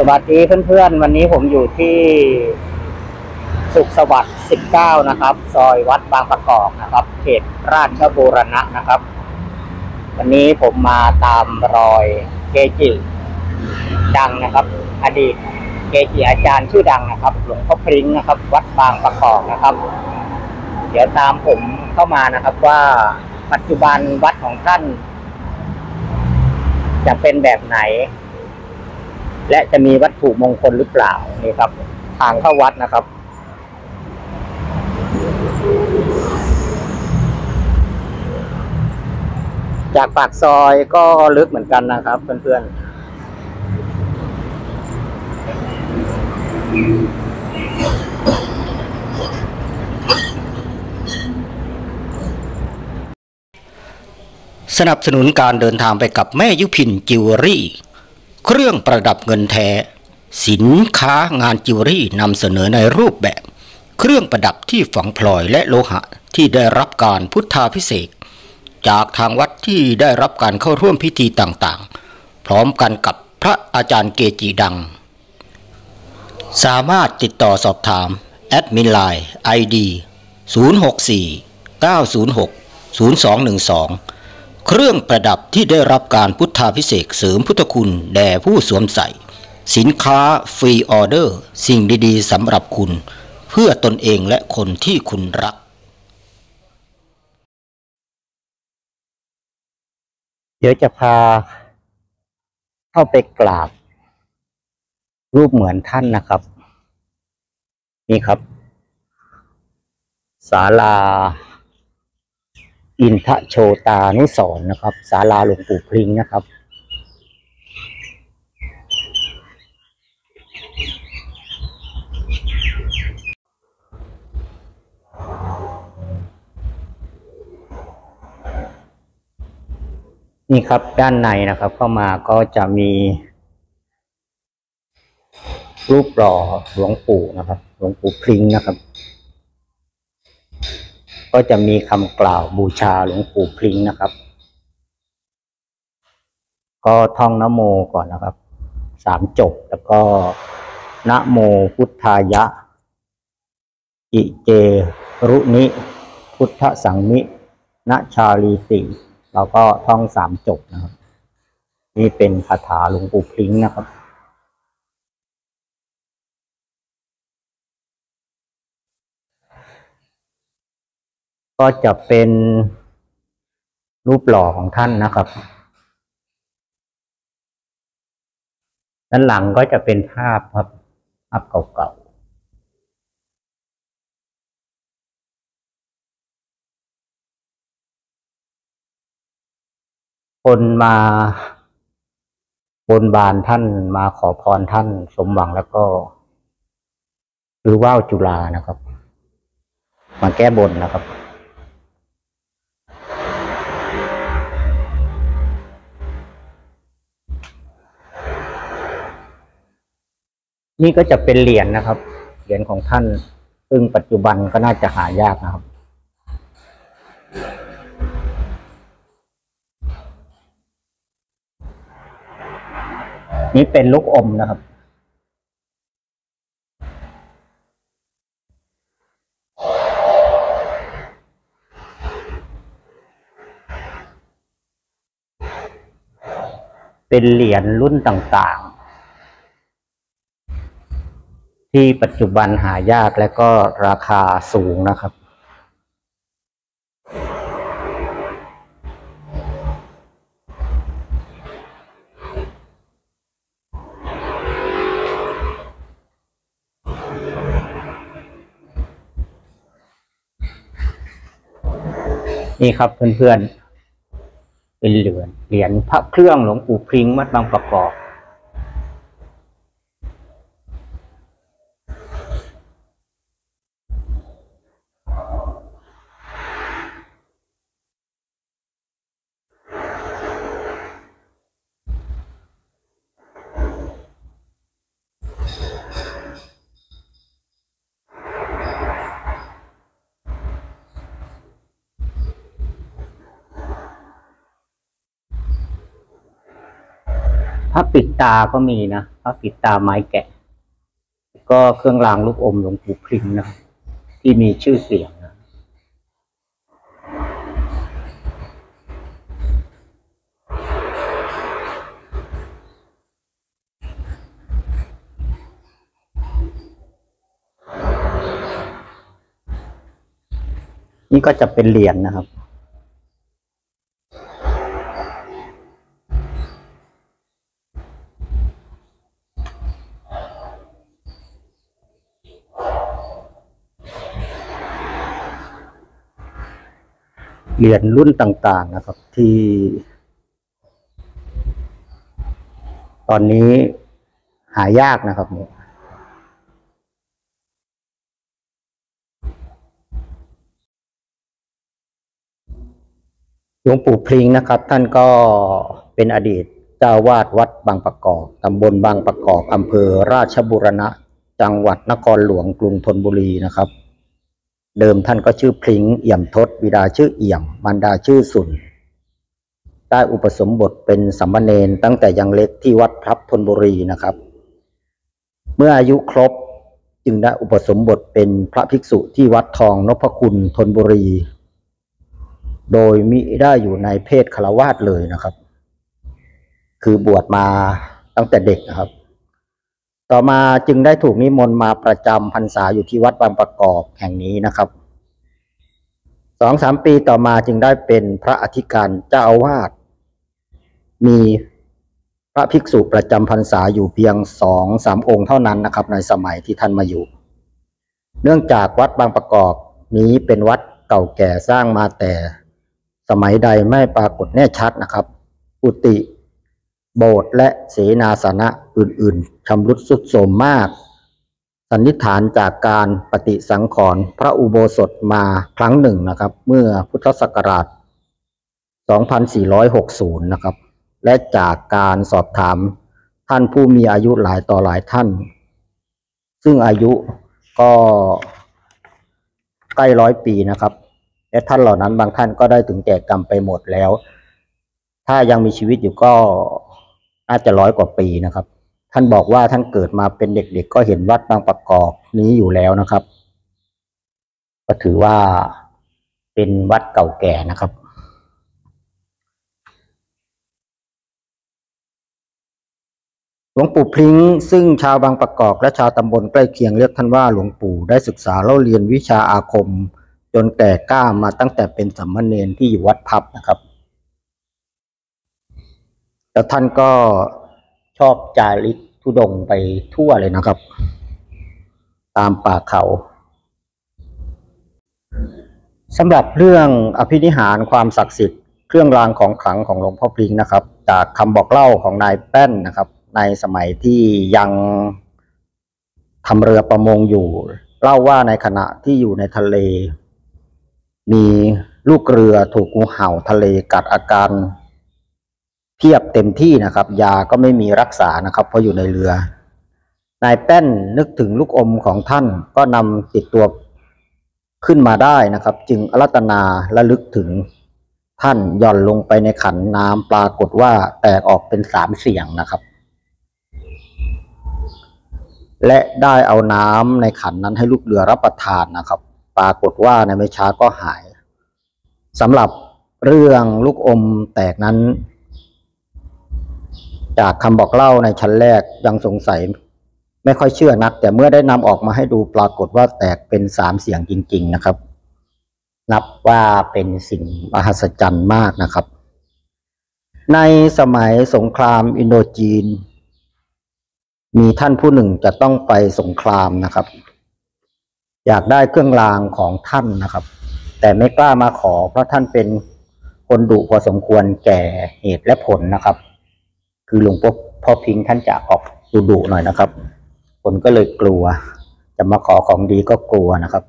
สวัสดีเพื่อนๆ วันนี้ผมอยู่ที่สุขสวัสดิ์ 19 นะครับ ซอยวัดบางประกอบนะครับ เขตราชบูรณะนะครับ วันนี้ผมมาตามรอยเกจิดังนะครับ อดีตเกจิอาจารย์ชื่อดังนะครับ หลวงพ่อพริ้งนะครับ วัดบางประกอบนะครับ เดี๋ยวตามผมเข้ามานะครับว่าปัจจุบันวัดของท่าน จะเป็นแบบไหน และจะมีวัตถุมงคลหรือเปล่านี่ครับ ทางเข้าวัดนะครับ จากปากซอยก็ลึกเหมือนกันนะครับเพื่อนๆสนับสนุนการเดินทางไปกับแม่ยุพินจิวเวลรี่ เครื่องประดับเงินแท้ สินค้างานจิวเวลรี่นำเสนอในรูปแบบ เครื่องประดับที่ฝังพลอยและโลหะที่ได้รับการพุทธาภิเษกจากทางวัดที่ได้รับการเข้าร่วมพิธีต่างๆ พร้อมกันกับพระอาจารย์เกจิดัง สามารถติดต่อสอบถาม แอดมินไลน์ ID 064 906 0212 เครื่องประดับที่ได้รับการพุทธาพิเศษเสริมพุทธคุณแด่ผู้สวมใส่ สินค้าฟรีออเดอร์ สิ่งดีๆสำหรับคุณ เพื่อตนเองและคนที่คุณรัก เดี๋ยวจะพาเข้าไปกราบ รูปเหมือนท่านนะครับ นี่ครับศาลา อินทะโชตานุสรณ์นะครับศาลาหลวงปู่พริงนะครับ นี่ครับด้านในนะครับเข้ามาก็จะมี รูปหล่อหลวงปู่นะครับ หลวงปู่พริ้งนะครับ ก็จะมีคำกล่าวบูชาหลวงปู่พริ้งนะครับ ก็ท่องนะโมก่อนนะครับสามจบแล้วก็นะโมพุทธายะ อิเจรุนิ พุทธสังมินะชาลีติเราก็ท่องสามจบนะครับ นี่เป็นคาถาหลวงปู่พริ้งนะครับ ก็จะเป็นรูปหล่อของท่านนะครับด้านหลังก็จะเป็นภาพครับภาพเก่าๆ คนมาบนบานท่านมาขอพรท่านสมหวังแล้วก็หรือว่าวจุฬานะครับ มาแก้บนนะครับ นี่ก็จะเป็นเหรียญนะครับ เหรียญของท่าน ซึ่งปัจจุบันก็น่าจะหายากนะครับ นี่เป็นลูกอมนะครับ เป็นเหรียญรุ่นต่างๆ ที่ปัจจุบันหายากและก็ราคาสูงนะครับ นี่ครับเพื่อนๆ เป็นเหรียญเหรียญพระเครื่องหลวงปู่พริ้งวัดบางประกอบ ภระปิดตาก็มีนะพระปิดตาไม้แกะ ก็เครื่องรางลูกอมหลวงปู่พริมนะที่มีชื่อเสียงนะนี่ก็จะเป็นเหรียญนะครับ เหรียญรุ่นต่างๆนะครับที่ ตอนนี้หายากนะครับเนี่ยหลวงปู่พริงนะครับ ท่านก็เป็นอดีตเจ้าวาดวัดบางประกอบตำบลบางประกอบอำเภอราชบุรณะ จังหวัดนครหลวงกรุงธนบุรีนะครับ เดิมท่านก็ชื่อพริ้งเอี่ยมทศบิดาชื่อเอี่ยมมารดาชื่อสุนได้อุปสมบทเป็นสามเณรตั้งแต่ยังเล็กที่วัดพลับธนบุรีนะครับ เมื่ออายุครบจึงได้อุปสมบทเป็นพระภิกษุที่วัดทองนพคุณธนบุรี โดยมิได้อยู่ในเพศฆราวาสเลยนะครับ คือบวชมาตั้งแต่เด็กนะครับ ต่อมาจึงได้ถูกนิมนต์มาประจำพรรษาอยู่ที่วัดบางประกอบแห่งนี้นะครับสองสามปีต่อมาจึงได้เป็นพระอธิการเจ้าอาวาสมีพระภิกษุประจำพรรษาอยู่เพียงสองสามองค์เท่านั้นนะครับ ในสมัยที่ท่านมาอยู่ เนื่องจากวัดบางประกอบนี้เป็นวัดเก่าแก่สร้างมาแต่สมัยใดไม่ปรากฏแน่ชัดนะครับ อุติ โบสถ์และเสนาสนะอื่นๆชำรุดทรุดโทรมมาก สันนิษฐานจากการปฏิสังขรณ์พระอุโบสถมาครั้งหนึ่งนะครับ เมื่อพุทธศักราช 2460 นะครับ และจากการสอบถามท่านผู้มีอายุหลายต่อหลายท่าน ซึ่งอายุก็ใกล้ร้อยปีนะครับ และท่านเหล่านั้นบางท่านก็ได้ถึงแก่กรรมไปหมดแล้ว ถ้ายังมีชีวิตอยู่ก็ น่าจะร้อยกว่าปีนะครับ ท่านบอกว่าท่านเกิดมาเป็นเด็กๆ ก็เห็นวัดบางประกอบนี้อยู่แล้วนะครับ ก็ถือว่าเป็นวัดเก่าแก่นะครับ หลวงปู่พลิงซึ่งชาวบางประกอบและชาวตำบลใกล้เคียงเรียกท่านว่าหลวงปู่ได้ศึกษาเล่าเรียนวิชาอาคม จนแก่กล้ามาตั้งแต่เป็นสัมมเนนที่อยู่วัดพับนะครับ แล้วท่านก็ชอบจาริกทุดงไปทั่วเลยนะครับ ตามป่าเขาสำหรับเรื่องอภินิหารความศักดิ์สิทธิ์เครื่องรางของขลังของหลวงพ่อพลิงนะครับ จากคำบอกเล่าของนายแป้นนะครับ ในสมัยที่ยังทำเรือประมงอยู่ เล่าว่าในขณะที่อยู่ในทะเล มีลูกเรือถูกงูเห่าทะเลกัดอาการ เพียบเต็มที่นะครับ ยาก็ไม่มีรักษานะครับเพราะอยู่ในเรือ นายแป้นนึกถึงลูกอมของท่านก็นำติดตัวขึ้นมาได้นะครับ จึงอารัตนาและลึกถึงท่านหย่อนลงไปในขันน้ำปรากฏว่าแตกออกเป็นสามเสียงนะครับ และได้เอาน้ำในขันนั้นให้ลูกเรือรับประทานนะครับ ปรากฏว่าในไม่ช้าก็หายสำหรับเรื่องลูกอมแตกนั้น จากคำบอกเล่าในชั้นแรกยังสงสัย ไม่ค่อยเชื่อนัก แต่เมื่อได้นำออกมาให้ดูปรากฏว่าแตกเป็นสามเสียงจริง ๆ นะครับ นับว่าเป็นสิ่งมหัศจรรย์มากนะครับ ในสมัยสงครามอินโดจีน มีท่านผู้หนึ่งจะต้องไปสงครามนะครับ อยากได้เครื่องรางของท่านนะครับ แต่ไม่กล้ามาขอเพราะท่านเป็นคนดุพอสมควรแก่เหตุและผลนะครับ คือหลวงพ่อพ่อพิงค์ท่านจะออกดุดุหน่อยนะครับ คนก็เลยกลัว จะมาขอของดีก็กลัวนะครับ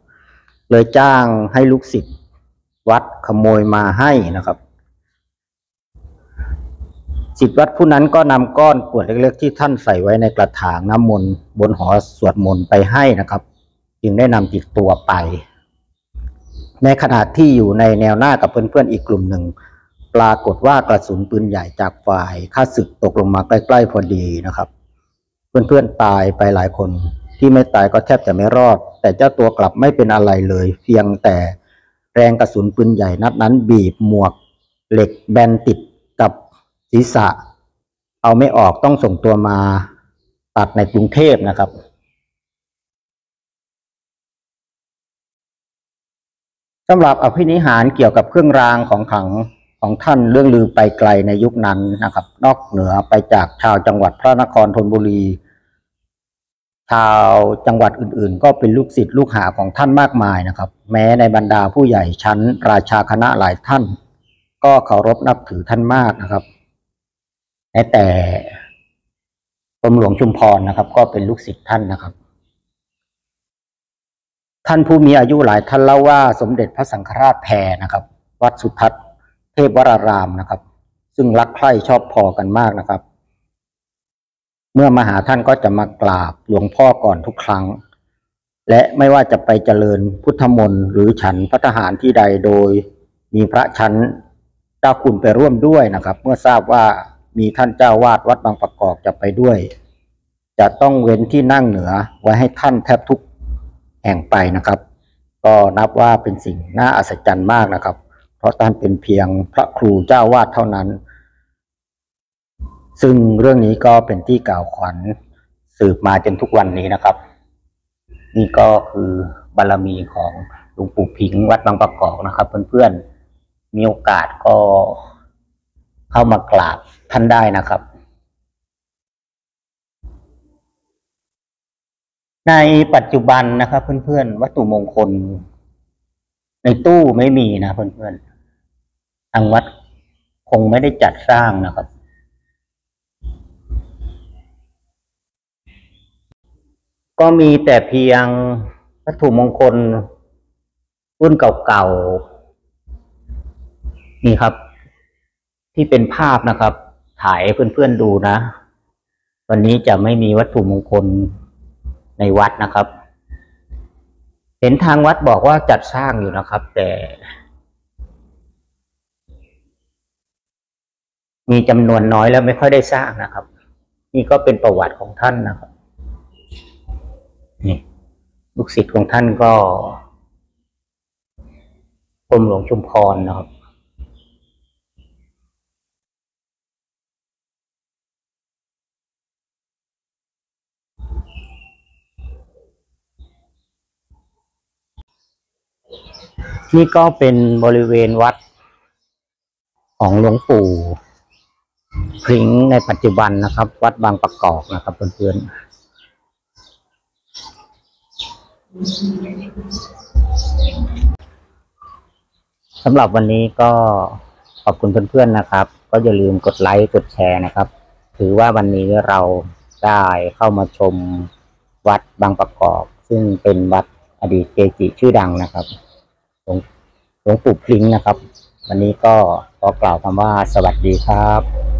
เลยจ้างให้ลูกศิษย์วัดขโมยมาให้นะครับศิษย์วัดผู้นั้นก็นำก้อนกรวดเล็กๆ ที่ท่านใส่ไว้ในกระถางน้ำมนต์บนหอสวดมนต์ไปให้นะครับ จึงได้นำติดตัวไป ในขณะที่อยู่ในแนวหน้ากับเพื่อนๆอีกกลุ่มหนึ่ง ปรากฏว่ากระสุนปืนใหญ่จากฝ่ายข้าศึกตกลงมาใกล้ๆพอดีนะครับ เพื่อนๆตายไปหลายคนที่ไม่ตายก็แทบจะไม่รอด แต่เจ้าตัวกลับไม่เป็นอะไรเลย เพียงแต่แรงกระสุนปืนใหญ่นัดนั้น บีบหมวกเหล็กแบนติดกับศีรษะ เอาไม่ออกต้องส่งตัวมาตัดในกรุงเทพนะครับสำหรับอภินิหารเกี่ยวกับเครื่องรางของขัง ของท่านเรื่องลือไปไกลในยุคนั้นนะครับ นอกเหนือไปจากชาวจังหวัดพระนครธนบุรี ชาวจังหวัดอื่นๆ ก็เป็นลูกศิษย์ลูกหาของท่านมากมายนะครับ แม้ในบรรดาผู้ใหญ่ชั้นราชาคณะหลายท่าน ก็เคารพนับถือท่านมากนะครับแม้แต่กรมหลวงชุมพรนะครับ ก็เป็นลูกศิษย์ท่านนะครับ ท่านผู้มีอายุหลายท่านเล่าว่าสมเด็จพระสังฆราชแพรนะครับ วัดสุทัศน์ เทพวรารามนะครับ ซึ่งรักใคร่ชอบพอกันมากนะครับ เมื่อมาหาท่านก็จะมากราบหลวงพ่อก่อนทุกครั้ง และไม่ว่าจะไปเจริญพุทธมนต์หรือฉันพัฒหารที่ใดโดย มีพระชั้นเจ้าคุณไปร่วมด้วยนะครับ เมื่อทราบว่ามีท่านเจ้าวาดวัดบางประกอบจะไปด้วย จะต้องเว้นที่นั่งเหนือไว้ให้ท่านแทบทุกแห่งไปนะครับ ก็นับว่าเป็นสิ่งน่าอัศจรรย์มากนะครับ ราะท่านเป็นเพียงพระครูเจ้าวาดเท่านั้น ซึ่งเรื่องนี้ก็เป็นที่กล่าวขวัญสืบมาจนทุกวันนี้นะครับ นี่ก็คือบารมีของหลวงปู่พิงค์วัดบางประกอบนะครับ เพื่อนๆมีโอกาสก็เข้ามากราบท่านได้นะครับ ในปัจจุบันนะครับ เพื่อนๆวัตถุมงคล ในตู้ไม่มีนะเพื่อนๆางวัดคงไม่ได้จัดสร้างนะครับ ก็มีแต่เพียงวัตถุมงคลรุ่นเก่าๆ นี่ครับ ที่เป็นภาพนะครับ ถ่ายเพื่อนๆดูนะ วันนี้จะไม่มีวัตถุมงคลในวัดนะครับ เห็นทางวัดบอกว่าจัดสร้างอยู่นะครับ แต่ มีจำนวนน้อยแล้วไม่ค่อยได้สร้างนะครับ นี่ก็เป็นประวัติของท่านนะครับ นี่ลูกศิษย์ของท่านก็กรมหลวงชุมพรนะครับ นี่ก็เป็นบริเวณวัดของหลวงปู่ พริ้งในปัจจุบันนะครับ วัดบางประกอบนะครับเพื่อนๆสำหรับวันนี้ก็ขอบคุณเพื่อนๆนะครับ ก็อย่าลืมกดไลค์กดแชร์นะครับ ถือว่าวันนี้เราได้เข้ามาชมวัดบางประกอบ ซึ่งเป็นวัดอดีตเกจิชื่อดังนะครับหลวงหลวงปู่พลิงนะครับ วันนี้ก็ขอกล่าวคำว่าสวัสดีครับ